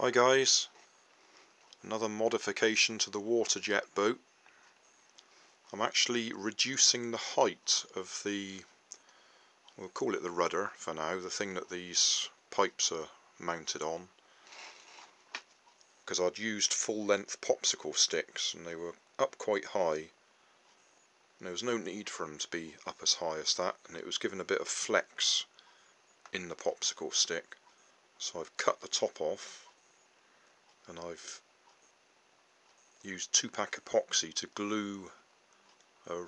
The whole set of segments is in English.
Hi guys, another modification to the water jet boat. I'm actually reducing the height of the, we'll call it the rudder for now, the thing that these pipes are mounted on. Because I'd used full length popsicle sticks and they were up quite high. And there was no need for them to be up as high as that and it was given a bit of flex in the popsicle stick. So I've cut the top off and I've used 2-pack epoxy to glue a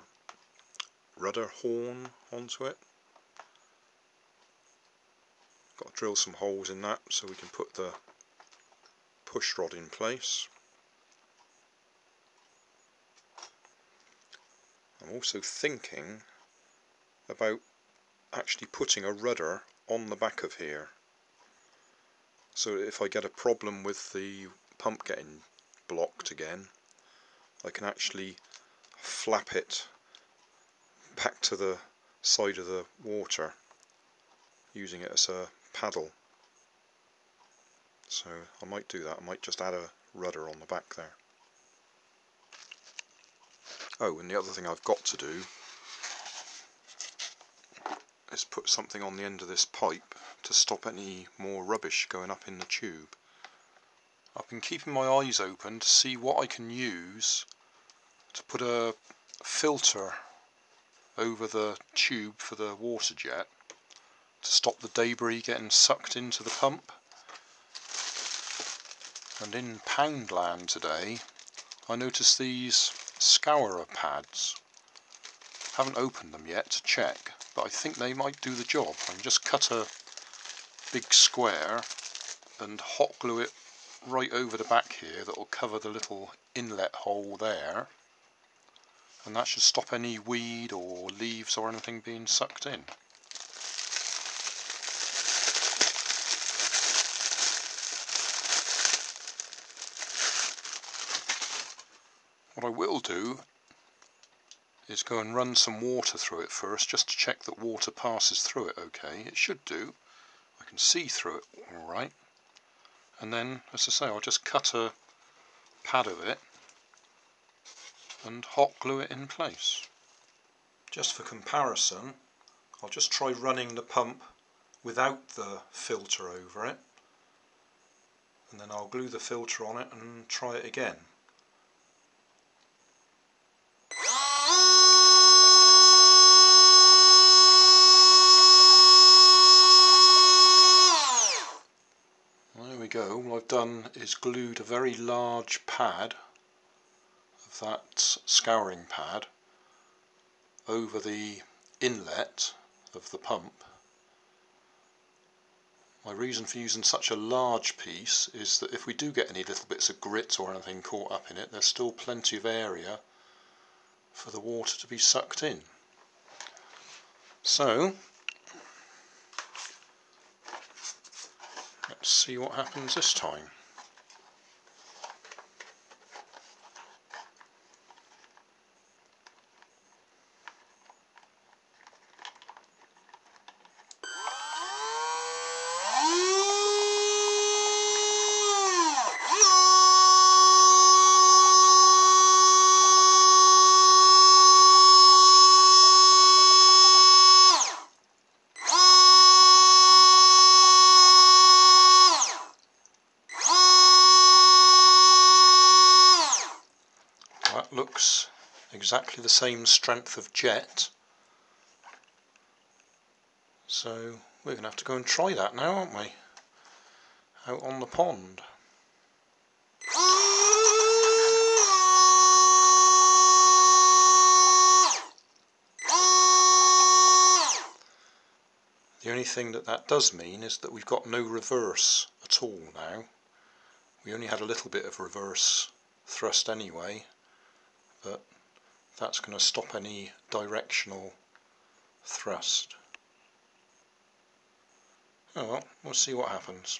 rudder horn onto it. Got to drill some holes in that so we can put the push rod in place. I'm also thinking about actually putting a rudder on the back of here so if I get a problem with the pump getting blocked again I can actually flap it back to the side of the water using it as a paddle. So I might do that, I might just add a rudder on the back there. Oh and the other thing I've got to do is put something on the end of this pipe to stop any more rubbish going up in the tube. I've been keeping my eyes open to see what I can use to put a filter over the tube for the water jet to stop the debris getting sucked into the pump. And in Poundland today I noticed these scourer pads. Haven't opened them yet to check but I think they might do the job. I can just cut a big square and hot glue it right over the back here that will cover the little inlet hole there and that should stop any weed or leaves or anything being sucked in. What I will do is go and run some water through it first just to check that water passes through it okay. It should do. Can see through it alright. And then, as I say, I'll just cut a pad of it and hot glue it in place. Just for comparison, I'll just try running the pump without the filter over it and then I'll glue the filter on it and try it again. Go, what I've done is glued a very large pad of that scouring pad over the inlet of the pump. My reason for using such a large piece is that if we do get any little bits of grit or anything caught up in it, there's still plenty of area for the water to be sucked in. So, Let's see what happens this time. Looks exactly the same strength of jet. So we're going to have to go and try that now, aren't we? Out on the pond. The only thing that that does mean is that we've got no reverse at all now. We only had a little bit of reverse thrust anyway but that's going to stop any directional thrust. Oh well, we'll see what happens.